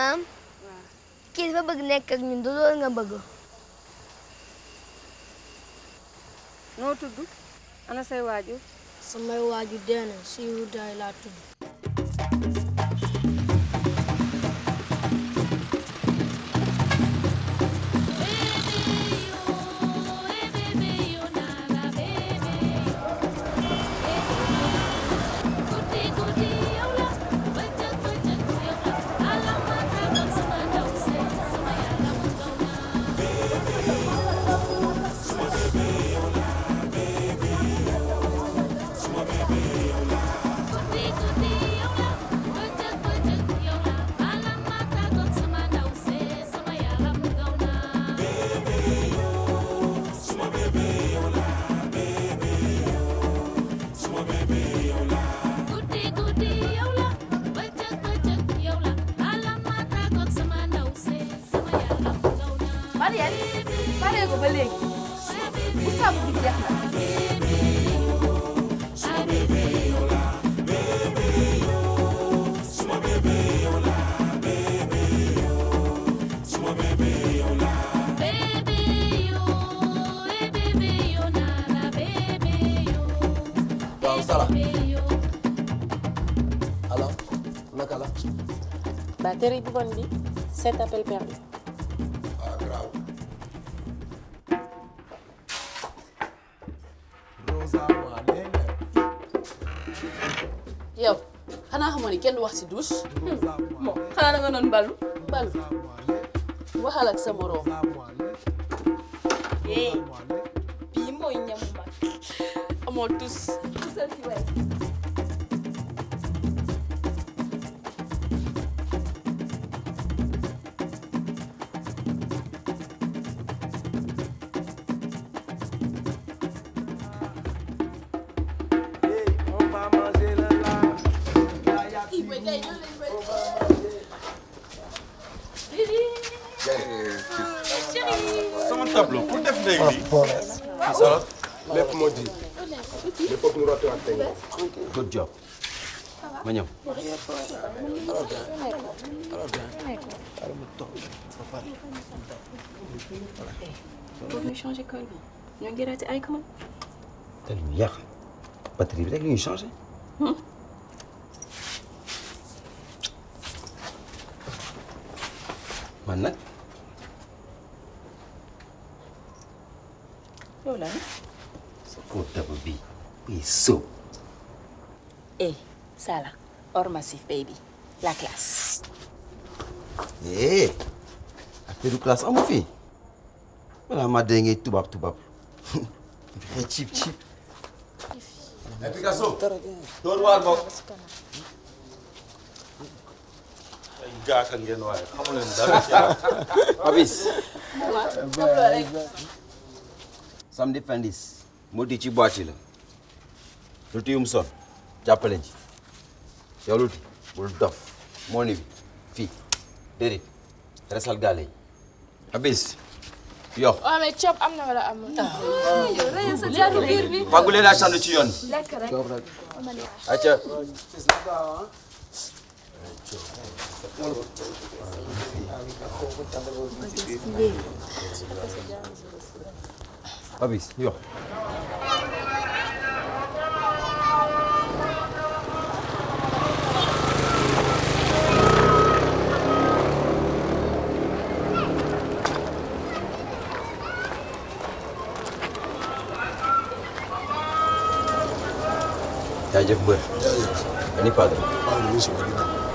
maam? Kii dafa bëgg nekk ak ñun du loolu nga bëgg noo tudd ana say waajur samay waaju dee na si rudaay laa tudd léegi bu naka la batterie bu bon bi sept appel xamoo ni kenn wax si douche. Bon xanaa da nga doon balu. Balu. Waxal ak sa moroom. Bii mooy ñamu mag amoo tus pour def ndey bi Sala lépp moo di. Il faut que ñu rootiwaat tey. Good job. Ma ñëw. Ñu changé col bi ñoo ngi raté ay commande te lu yàq batterie bi rek lu ñuy changé man nag yow la sa portable bi buy sóob eh Sala or massif baby. La classe eh affaire classe amu fi. Voilà ma dee ngay tubaab tubaab xëy cib cib ay Picasso door waar bokk ay gaaka ngeen waaye xamu leen dara ci Samedi fendis moo di ci boîte la. Luti yum son jàppale ji yow luti bul dof moo ni bi fii déedéet resal gaale yi. Abis yow. Waaw mais coop am na wala amul? Fàggu leen a sànni ci yoon. Lekk rek. Acca Abis yow jaajëf mbër ani padre ma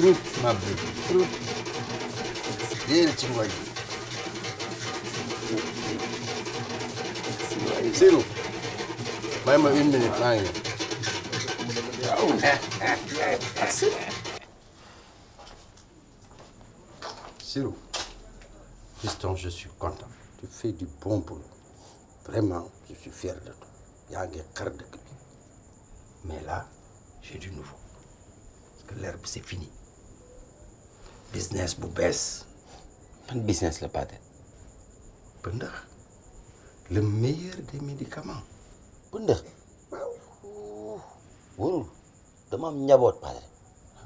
may ma maa ngi Sirou fiston je suis content. Tu fais du bon boulot. Vraiment je suis fier de toi. Yaa ngi xar dëkk bi. Mais là j'ai du nouveau. Parce que l'herbe c'est fini business bu bees. Ban business la Pathé ba ndax le meilleur des médicaments. Pëndëx wóorul dama am njaboot padre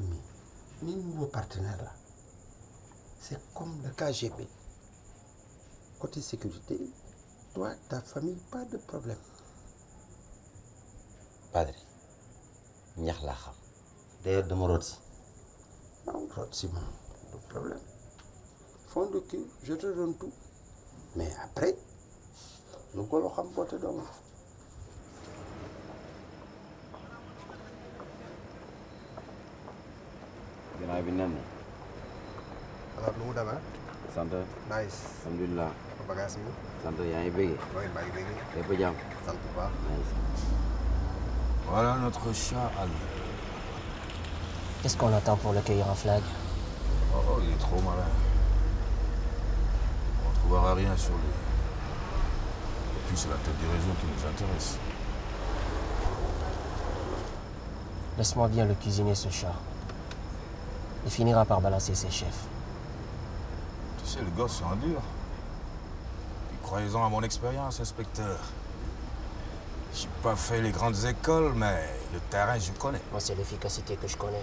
Mais mes nouveaux partenaires là, c'est comme le KGB. Côté sécurité, toi, ta famille, pas de problème. padre ñax laa xam. D'ailleurs dama root si. Non, Rotsi, pas de problème. Fond de cul, je te donne tout. Mais après, nous allons remporter d'homme. ginnaaw bi nen na alors nu mu demee sant nice alhamdulilah bagage yi sant yaa ngi bëggee mooy maa ngi dégg lépp jàmm sant bu baax Voilà notre chat à nous. Qu'est-ce qu'on attend pour le cueillir en flag? Oh, oh, il est trop malin. On ne trouvera rien sur lui. Et puis c'est la tête des réseaux qui nous intéresse. Laisse-moi bien le cuisiner, ce chat. Il finira par balancer ses chefs. Tu sais, le gosse, c'est un dur. Puis croyez-en à mon expérience, inspecteur. J'ai pas fait les grandes écoles, mais le terrain, je connais. Moi, c'est l'efficacité que je connais.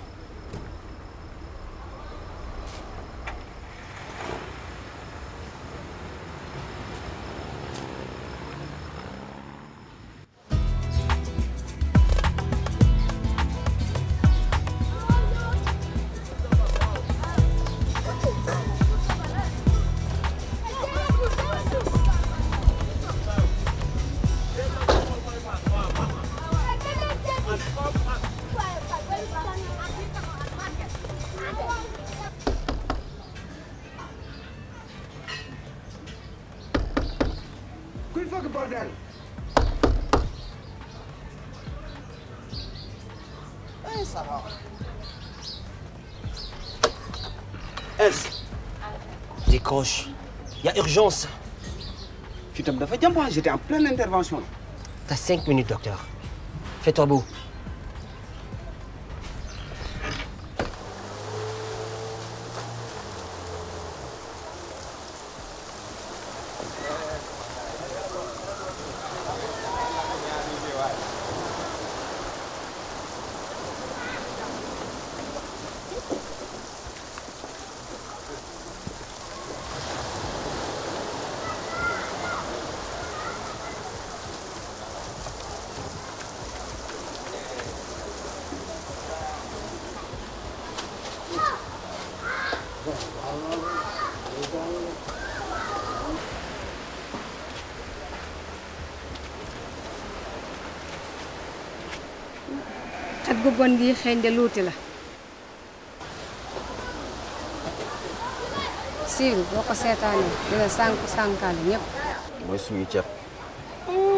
Décroche. Il y a urgence. dafa jàmp j'étais en pleine intervention T'as cinq minutes, docteur. Fais-toi beau. Gu bon gi xeeñ de luuti la. Siiru boo ko seetaanee dina sànk sànkaale ñëpp mooy suñu ceeb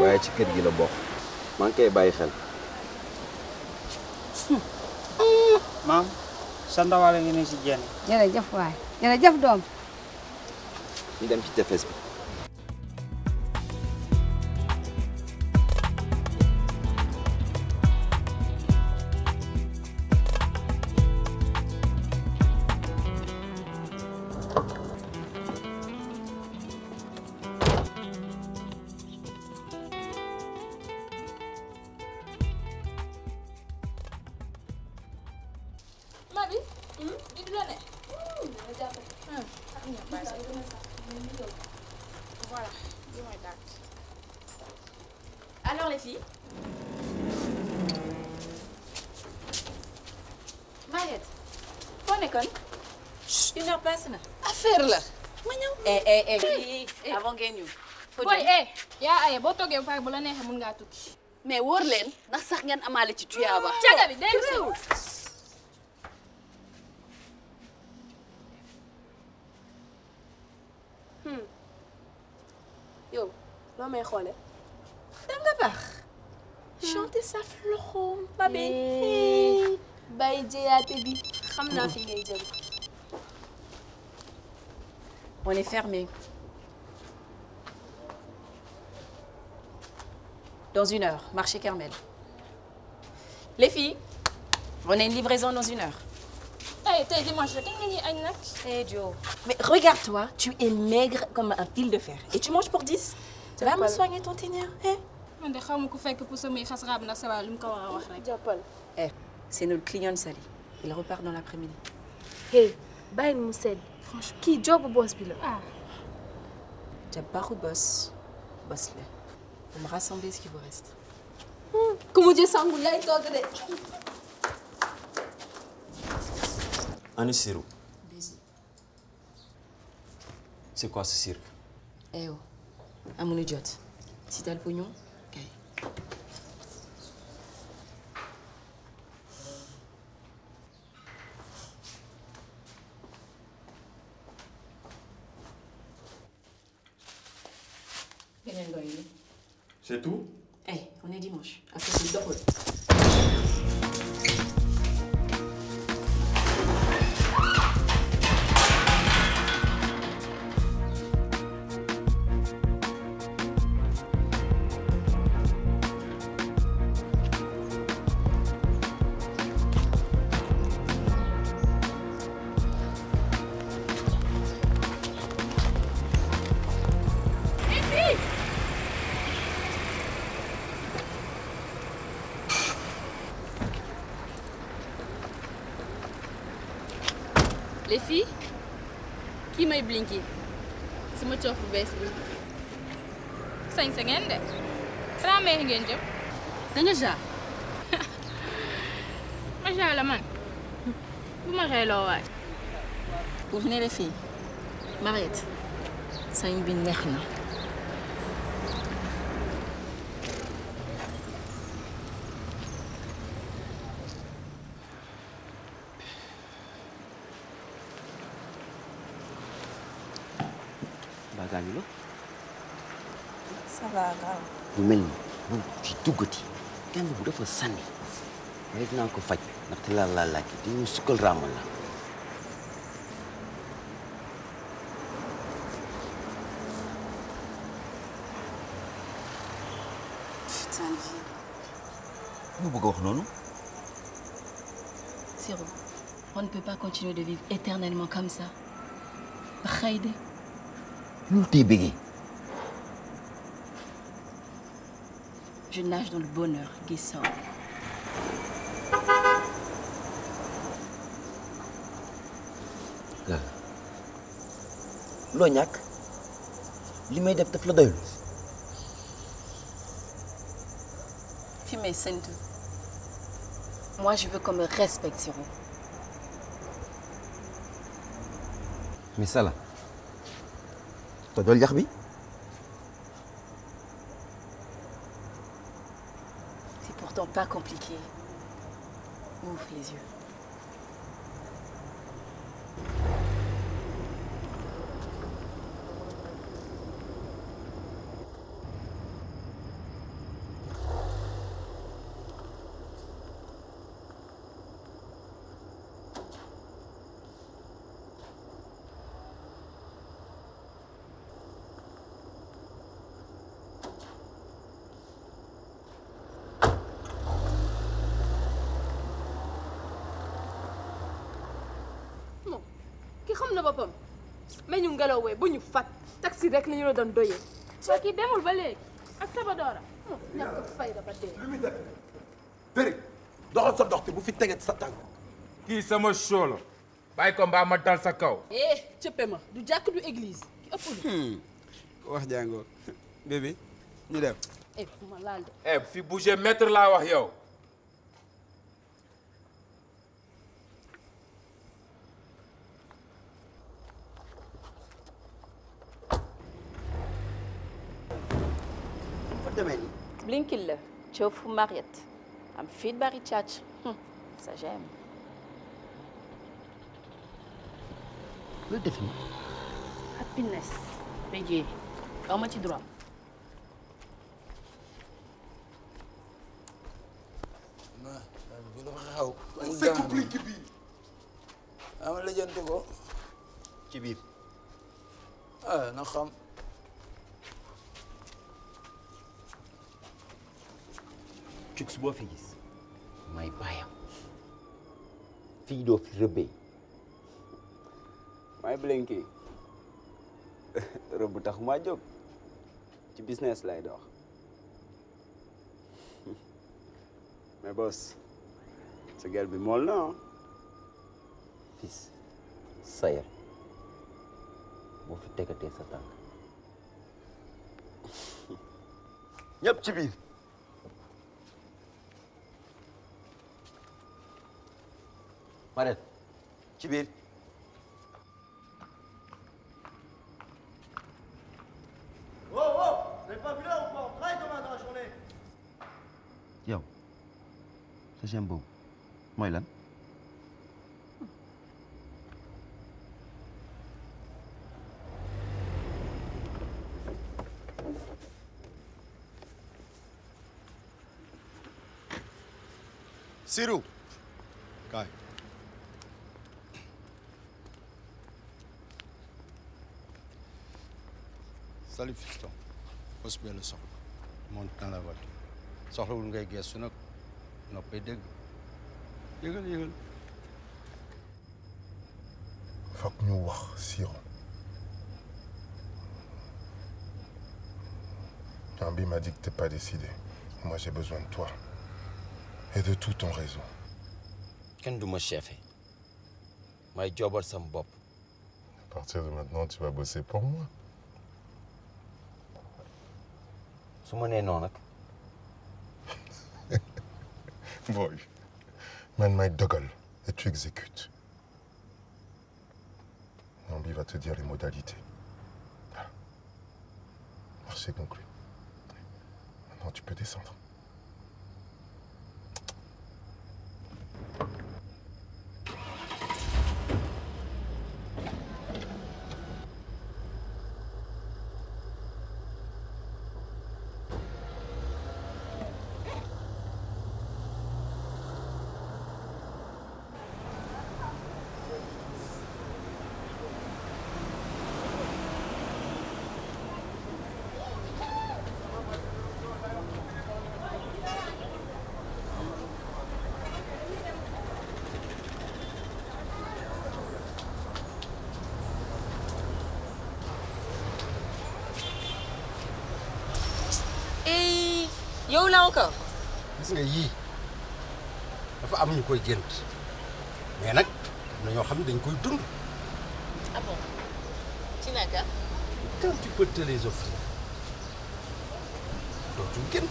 waaye ci kër gi la bokk. Maa ngi koy bàyyi xel. Maam sa ndawaale ngi ne si jenn. Jërëjëf waay. Jërëjëf doom. Ñu dem ci tefes bi. Mabi, di la ne. Voilà, dis-moi date. Alors les filles? Mariette, foo nekkoon? Une heure passé na. affaire la. ma ñëw. eh eh eh eh. Avant ngeen ñëw. foo eh, yaa aye boo toogee bu pare bu la neexee mun ngaa tukki. mais wóor leen ndax sax ngeen amaale ci tuyaaba. Caga bi dégg loo may xoole danga baax. chanter saf loxoom ba bi. bay jeyaate bi xam naa fi ngay jëm. on est fermé. Dans une heure, marché Kermel. Les filles, on a une livraison dans une heure. eh tey dimanche. Eh Joe. Mais regarde-toi, tu es maigre comme un fil de fer. Et tu manges pour 10 Tu vas me quoi soigner ton ténia, hein man de xaw ma ku fekk pour muy xas raab ndax sa waa li mu ko war a wax rek. jàppal. Eh, c'est notre client Sally. Il repart dans l'après-midi. hey bàyyi mu sedd franchement kii jobu boss bi la. ah. Jabarou boss. Boss là. Vous me rassemblez ce qui vous reste. ku mujj sangu yaay toog de. Ani Sirou. Busy. C'est quoi ce cirque? Eh oh. Amuñu jot. Si t'as le pognon, kay. Beneen doy li. C'est tout? Blinky. Sama coof bu bees bi sañ sa ngeen de tramee ngeen jëm da nga ja? Ma ja la man. Bu ma xeeloo waay Vous venez les filles. Mariette. Sañ bi neex na. mbaa gaañu la Ça va, grave. lu mel ni. Bu ci duggati. Kenn bu dafa sànni. Mais dinaa ko faj ndaxte la laa laaj. Di ñu sukkal raamal la. Putain de vie. mu bëgg a wax noonu. Siro, on ne peut pas continuer de vivre éternellement comme ça. ba xëy de. loolu tey bëggee? Je nage dans le bonheur, Guessant. la loo ñàkk? Li may def daf la doyul Fi may séntu. Moi, je veux qu'on me respecte, Siro. mais Sala tojol yax bi pourtant pas compliqué. Ouvre les yeux. moom ki xam na boppam. Mais ñu ngelawee bu ñu fat. Taxi rek la ñu la doon doyee. soo kii demul ba léegi. Ak Sabadora. moom ñàkk fayda ba dee. lu muy def Béric doxal sa doxte bu fi teget sa tànk. Kii sama show la. Bàyyi ko mbaa ma dal sa kaw. Eh cëppe ma. Du jàkk du église. Ki ëpp lu. wax jàngoo. Bébé ñu dem. Eh fu ma laal de. eh fi bouger maître laa wax yow fa demee ni Blinkil la. Coofu Mariette. am fit bari càcc. Hum, Ça j'aime. loolu def ni happiness aw ma ci droit fekk bi lëjante ko ci biir ah na xam cuks boo fi gis. May baayam. Fii doo fi rëbbee. May blinki rëbb tax maa jóg. Ci business lay dox. Mais boss sa gel bi mool na. Fils sayal boo fi tegatee sa tànk. Ñëpp ci biir. Marette ci biir. Oh, oh Vous n'avez pas vu là ou quoi On travaille demain dans la journée. yow sa chien boobu mooy lan? Sirou kaay salut fiston bos bee la soxla monte dans la voiture soxlawul ngay geestu nag noppay dégg yëgal yëgal Faut que nous voir, Siro. Gambi m'a dit que t'es pas décidé. Moi, j'ai besoin de toi. Et de tout ton réseau. kenn du ma chefé may joobal sam bopp À partir de maintenant, tu vas bosser pour moi. Su ma nee non nag? Boy. Man. Et tu exécutes. Gambi va te dire les modalités. Voilà. Marché conclu. Maintenant, tu peux descendre. Encore. gis nga yii dafa am ñu koy gént mais nag am na ñoo xam ne dañ koy dund ah bon ci naka. quand tu peux te les offrir dootul gént